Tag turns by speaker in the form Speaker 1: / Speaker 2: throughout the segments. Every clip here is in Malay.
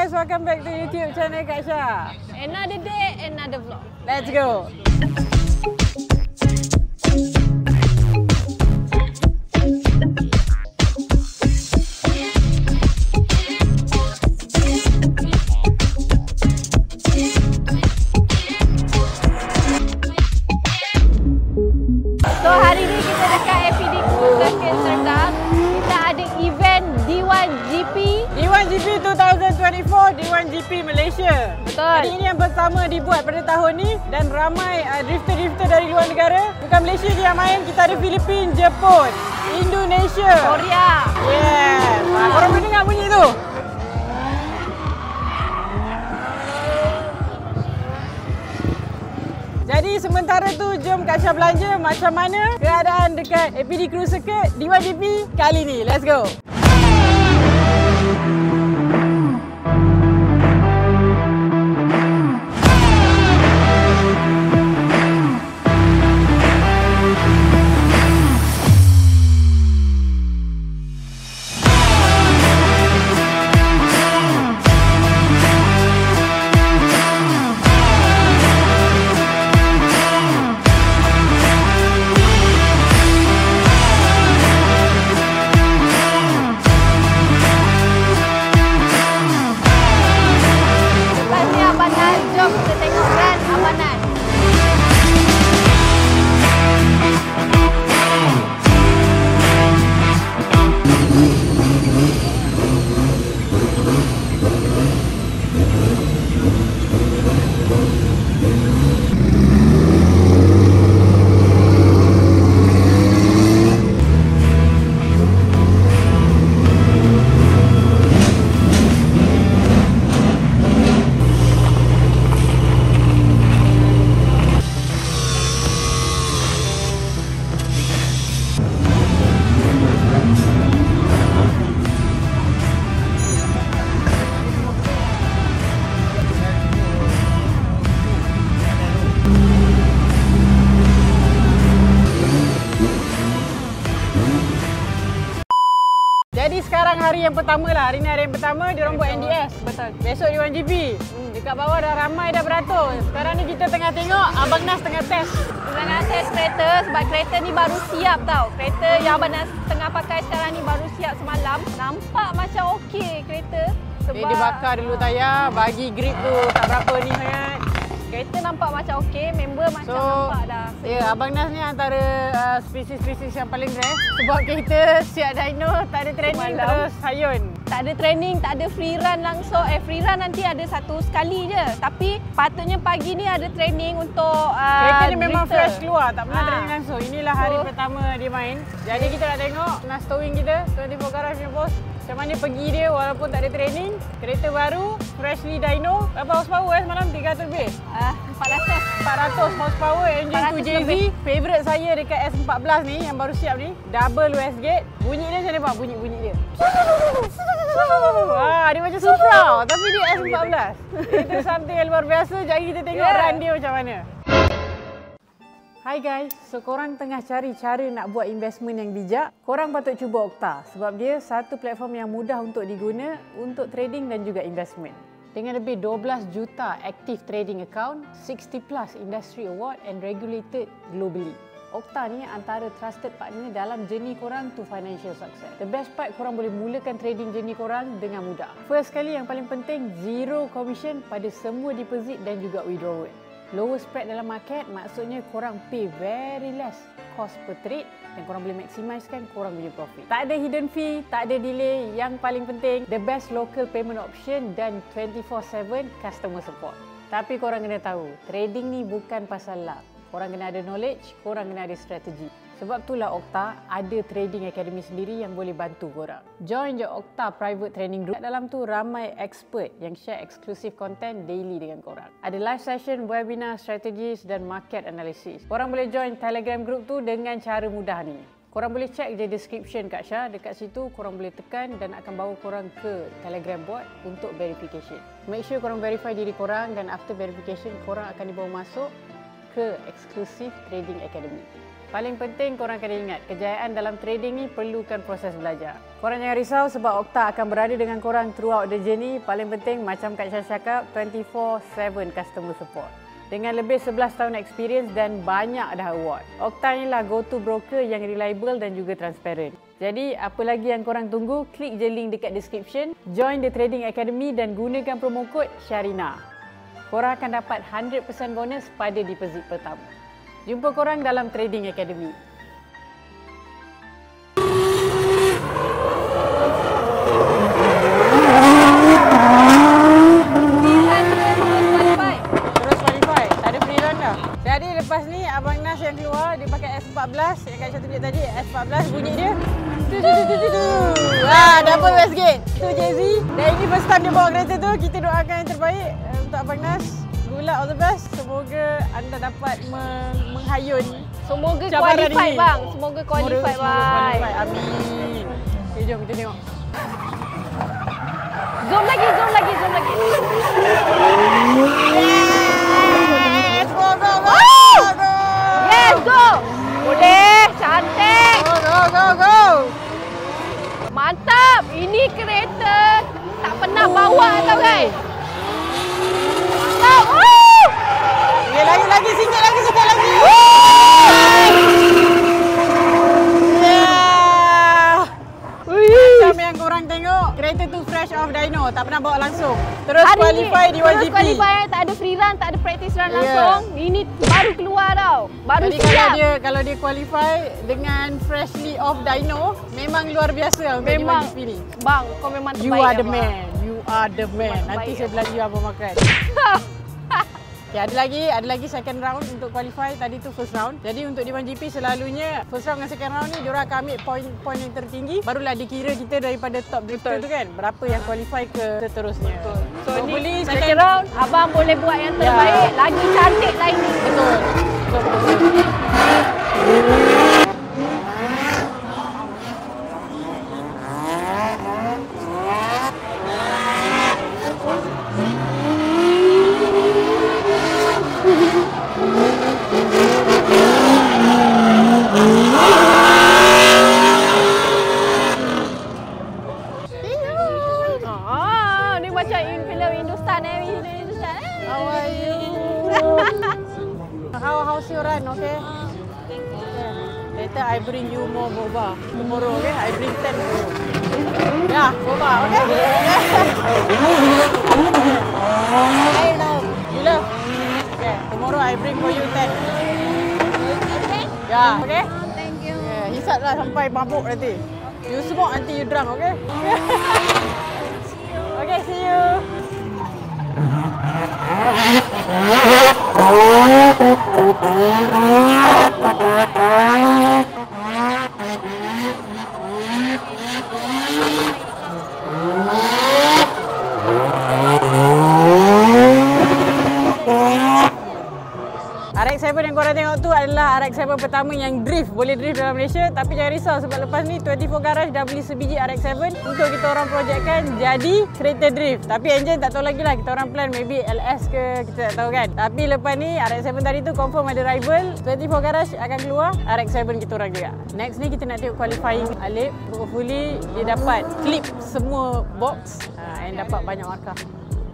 Speaker 1: guys, welcome back to YouTube channel Kak Syah.
Speaker 2: Another day, another vlog.
Speaker 1: Let's go. 2024, D1GP Malaysia.
Speaker 2: Betul.
Speaker 1: Jadi ini yang pertama dibuat pada tahun ni dan ramai uh, drifter-drifter dari luar negara. Bukan Malaysia je yang main, kita ada Filipin, Jepun, Indonesia.
Speaker 2: Korea.
Speaker 1: Yes. Ha, korang boleh dengar bunyi tu? Jadi sementara tu jom Kak Syah belanja macam mana keadaan dekat APD Cruise Circuit D1GP kali ni. Let's go. Hari yang pertama lah. Hari ni hari yang pertama dia orang buat NDS.
Speaker 2: Betul.
Speaker 1: Besok D1GP. Hmm, dekat bawah dah ramai dah beratus. Sekarang ni kita tengah tengok Abang Nas tengah test.
Speaker 2: Nak test kereta sebab kereta ni baru siap tau. Kereta yang Abanan tengah pakai sekarang ni baru siap semalam. Nampak macam okey kereta. Sebab
Speaker 1: Dia, dia bakar dulu tayar, bagi grip tu tak berapa ni sangat.
Speaker 2: kereta nampak macam okey. Member macam nampak dah.
Speaker 1: Ya, yeah, Abang Nas ni antara uh, spesies-spesies yang paling rare sebab kita siap dyno, tak ada training
Speaker 2: Semalam.
Speaker 1: terus hayun.
Speaker 2: Tak ada training, tak ada free run langsung. Eh free run nanti ada satu sekali je. Tapi patutnya pagi ni ada training untuk uh,
Speaker 1: Kereta ni memang
Speaker 2: drifter.
Speaker 1: fresh keluar, tak pernah
Speaker 2: Ah.
Speaker 1: training langsung. Inilah hari
Speaker 2: So-
Speaker 1: pertama dia main. Jadi kita nak tengok Nas towing kita, 24 Garage punya bos. Macam mana pergi dia walaupun tak ada training. Kereta baru, freshly dyno. Berapa horsepower eh semalam? 300 lebih.
Speaker 2: Ah, 400.
Speaker 1: 400 horsepower engine
Speaker 2: 400
Speaker 1: 2JZ.
Speaker 2: lebih.
Speaker 1: Favorite saya dekat S14 ni yang baru siap ni, double wastegate. Bunyi dia macam mana bang? Bunyi-bunyi dia. Wah, dia macam Supra tapi dia S14. Itu something yang luar biasa. Jadi kita tengok
Speaker 2: Yeah.
Speaker 1: run dia macam mana. Hai guys, so korang tengah cari cara nak buat investment yang bijak, korang patut cuba Okta sebab dia satu platform yang mudah untuk diguna untuk trading dan juga investment. Dengan lebih 12 juta active trading account, 60 plus industry award and regulated globally. Okta ni antara trusted partner dalam journey korang to financial success. The best part, korang boleh mulakan trading journey korang dengan mudah. First kali yang paling penting, zero commission pada semua deposit dan juga withdrawal. Lower spread dalam market maksudnya korang pay very less cost per trade dan korang boleh maximiskan korang punya profit. Tak ada hidden fee, tak ada delay. Yang paling penting, the best local payment option dan 24/7 customer support. Tapi korang kena tahu, trading ni bukan pasal luck. Korang kena ada knowledge, korang kena ada strategi. Sebab itulah Okta ada trading academy sendiri yang boleh bantu korang. Join je Okta private training group. Dalam tu ramai expert yang share exclusive content daily dengan korang. Ada live session, webinar, strategies dan market analysis. Korang boleh join Telegram group tu dengan cara mudah ni. Korang boleh check je description Kak Syah. Dekat situ korang boleh tekan dan akan bawa korang ke Telegram bot untuk verification. Make sure korang verify diri korang dan after verification korang akan dibawa masuk ke exclusive trading academy. Paling penting korang kena ingat, kejayaan dalam trading ni perlukan proses belajar. Korang jangan risau sebab Okta akan berada dengan korang throughout the journey. Paling penting macam Kak Syah cakap, 24/7 customer support. Dengan lebih 11 tahun experience dan banyak dah award. Okta ni lah go-to broker yang reliable dan juga transparent. Jadi apa lagi yang korang tunggu, klik je link dekat description, join the Trading Academy dan gunakan promo kod Syarina. Korang akan dapat 100% bonus pada deposit pertama. Jumpa korang dalam Trading Academy.
Speaker 2: Qualify.
Speaker 1: Terus qualify. Tak ada free run dah. Jadi lepas ni Abang Nas yang keluar, dia pakai S14 yang Kak Syah tunjuk tadi. S14 bunyi dia. Tu tu tu tu tu tu. Dapat Westgate. Tu Jay-Z. Dan ini first time dia bawa kereta tu. Kita doakan yang terbaik eh, untuk Abang Nas. Good luck, all the best. Semoga anda dapat meng- menghayun
Speaker 2: Semoga
Speaker 1: cabaran
Speaker 2: qualify
Speaker 1: ini.
Speaker 2: bang. Semoga qualify
Speaker 1: Semoga
Speaker 2: bang.
Speaker 1: qualify. Amin. Okay, jom kita tengok.
Speaker 2: Zoom lagi, zoom lagi, zoom lagi.
Speaker 1: Yes, go, go, go. Go,
Speaker 2: Yes, go. Boleh, cantik.
Speaker 1: go, go, go, go.
Speaker 2: Mantap. Ini kereta tak pernah bawa tau guys. Mantap. Woo!
Speaker 1: Okay, lagi, sikit lagi, sikit lagi. Yeah. Macam yang korang tengok, kereta tu fresh off dyno, tak pernah bawa langsung. Terus
Speaker 2: Hari
Speaker 1: qualify
Speaker 2: ni,
Speaker 1: di
Speaker 2: Terus
Speaker 1: 1GP.
Speaker 2: qualify tak ada free run, tak ada practice run
Speaker 1: Yeah.
Speaker 2: langsung. Ini baru keluar tau. Baru
Speaker 1: Jadi kalau
Speaker 2: siap.
Speaker 1: dia kalau dia qualify dengan freshly off dyno, memang luar biasa untuk
Speaker 2: Memang.
Speaker 1: di 1GP ni.
Speaker 2: Bang, kau memang terbaik.
Speaker 1: You are the man. You are the man. Nanti saya belanja you apa makan. Okay, ada lagi, ada lagi second round untuk qualify. Tadi tu first round. Jadi untuk di 1GP selalunya first round dengan second round ni diorang akan ambil point-point yang tertinggi barulah dikira kita daripada top drifter tu kan. Berapa yang qualify ke seterusnya.
Speaker 2: Betul. So
Speaker 1: Hopefully
Speaker 2: ni second round, abang boleh buat yang
Speaker 1: Ya.
Speaker 2: terbaik. Lagi cantik lagi.
Speaker 1: Betul. Betul, betul, betul.
Speaker 2: Ah, ni macam in filem Hindustan eh. Hindustan eh.
Speaker 1: How are you? How how's your run, okay? Yeah. Later I bring you more boba tomorrow, okay? I bring 10 tomorrow. Yeah, boba, okay? I love. You love? Okay, tomorrow I bring for you 10. Yeah, okay?
Speaker 2: Thank you.
Speaker 1: Yeah, hisap lah sampai mabuk nanti. You smoke until you drunk, okay, see you. RX-7 yang korang tengok tu adalah RX-7 pertama yang drift, boleh drift dalam Malaysia tapi jangan risau sebab lepas ni 24 Garage dah beli sebiji RX-7 untuk kita orang projekkan jadi kereta drift. Tapi engine tak tahu lagi lah kita orang plan maybe LS ke kita tak tahu kan. Tapi lepas ni RX-7 tadi tu confirm ada rival 24 Garage akan keluar RX-7 kita orang juga. Next ni kita nak tengok qualifying Alip. Hopefully dia dapat flip semua box uh, and dapat banyak markah.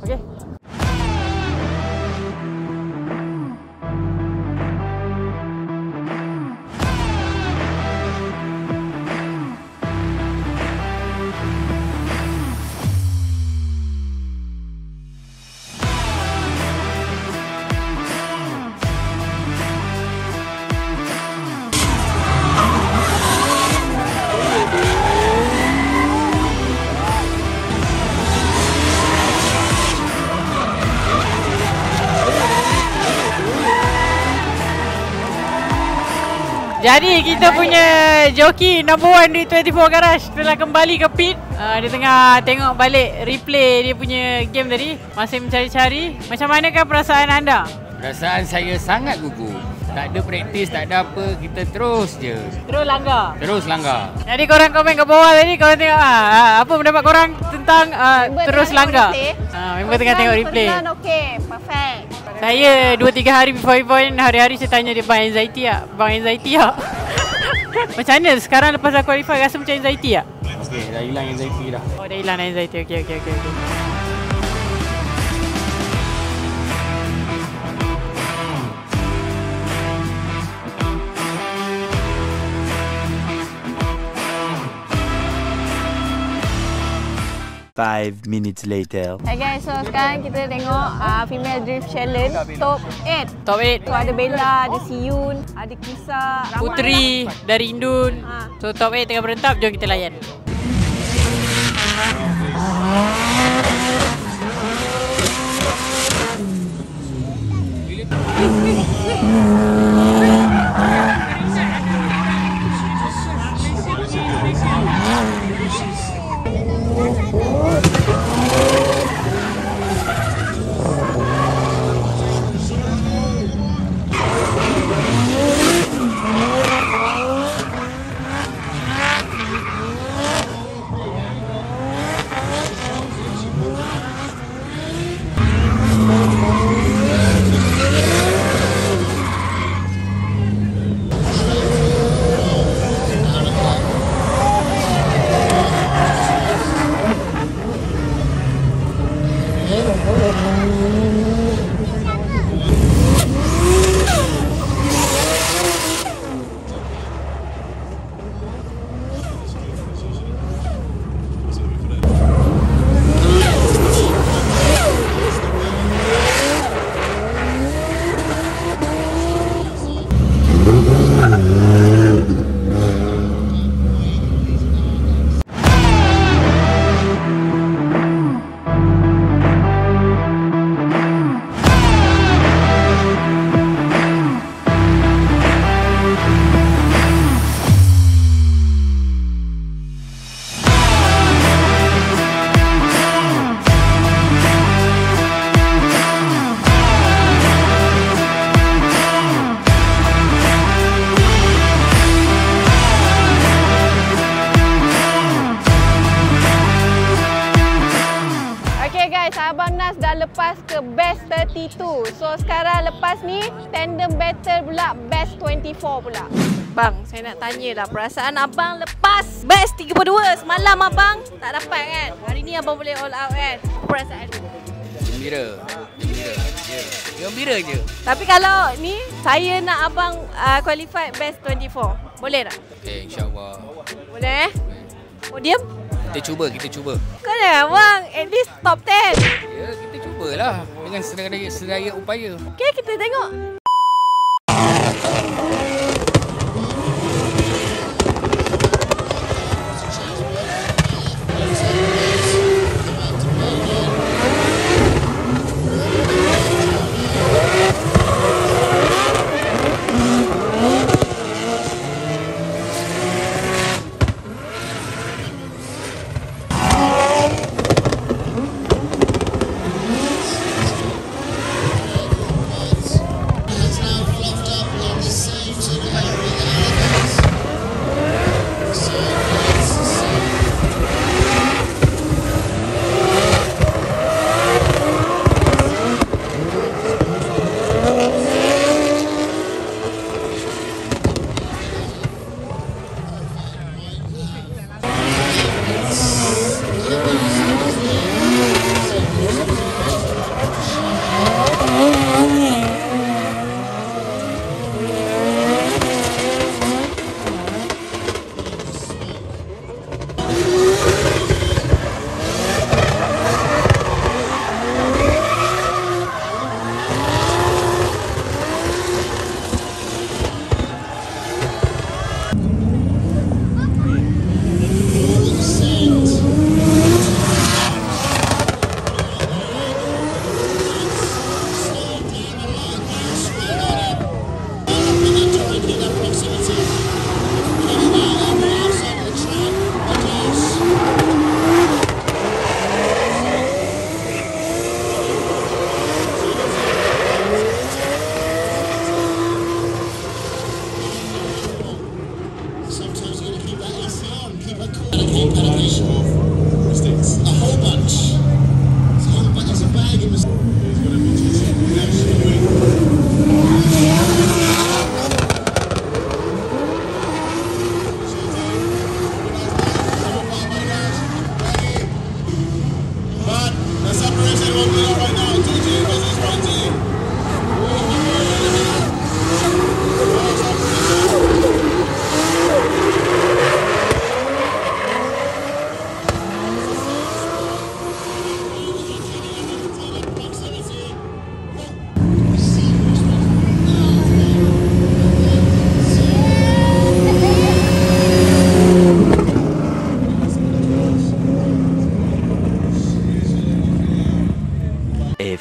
Speaker 1: Okay. Jadi kita punya joki number one di 24 Garage telah kembali ke pit. Uh, dia tengah tengok balik replay dia punya game tadi. Masih mencari-cari. Macam manakah perasaan anda?
Speaker 3: Perasaan saya sangat gugup. Tak ada praktis, tak ada apa. Kita terus je.
Speaker 1: Terus langgar.
Speaker 3: Terus langgar.
Speaker 1: Jadi korang komen kat bawah tadi korang tengok ah, ah, apa pendapat korang tentang ah,
Speaker 2: Member
Speaker 1: terus langgar.
Speaker 2: replay.
Speaker 1: Ah, member tengah tengok replay.
Speaker 2: First run okey, perfect.
Speaker 1: Saya 2-3 hari before event, hari-hari saya tanya dia, Bang anxiety tak? Bang anxiety tak? macam mana sekarang lepas dah qualify rasa macam anxiety tak?
Speaker 3: Okey, dah hilang anxiety dah.
Speaker 1: Oh dah hilang anxiety, okey okey okey. Okay.
Speaker 4: Five minutes later.
Speaker 2: Hey guys, so sekarang kita tengok uh, Female Drift Challenge Top 8
Speaker 1: Top 8
Speaker 2: So ada Bella, ada Siyun, ada Kisa ramai
Speaker 1: Putri dari Indun.
Speaker 2: Ha.
Speaker 1: So top 8 tengah berentap, jom kita layan.
Speaker 2: Lepas ni Tandem Battle pula Best 24 pula Bang, saya nak tanya lah Perasaan Abang lepas Best 32 Semalam Abang tak dapat kan Hari ni Abang boleh all out kan Perasaan
Speaker 3: Gembira. Gembira. Ya. Gembira je.
Speaker 2: Tapi kalau ni Saya nak Abang uh, Qualified Best 24 Boleh tak?
Speaker 3: Okey, insya-Allah.
Speaker 2: Boleh eh? Oh diam?
Speaker 3: Kita cuba, kita cuba.
Speaker 2: Kau jangan Abang At least top 10
Speaker 3: Ya, kita cubalah dengan sedaya sedaya upaya.
Speaker 2: Okay, kita tengok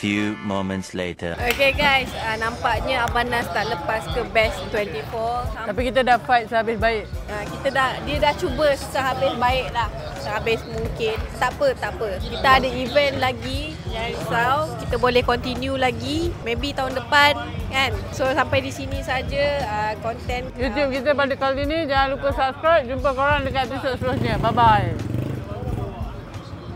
Speaker 4: few moments later.
Speaker 2: Okay guys, uh, nampaknya Abang Nas tak lepas ke best 24. Sampai,
Speaker 1: Tapi kita dah fight sehabis baik.
Speaker 2: uh, kita dah dia dah cuba sehabis baik lah. Sehabis mungkin. Tak apa, tak apa. Kita ada event lagi. Jangan risau. Kita boleh continue lagi. Maybe tahun depan kan. So sampai di sini saja uh, konten
Speaker 1: YouTube kita pada kali ni jangan lupa subscribe. Jumpa korang dekat episod seterusnya. Bye bye.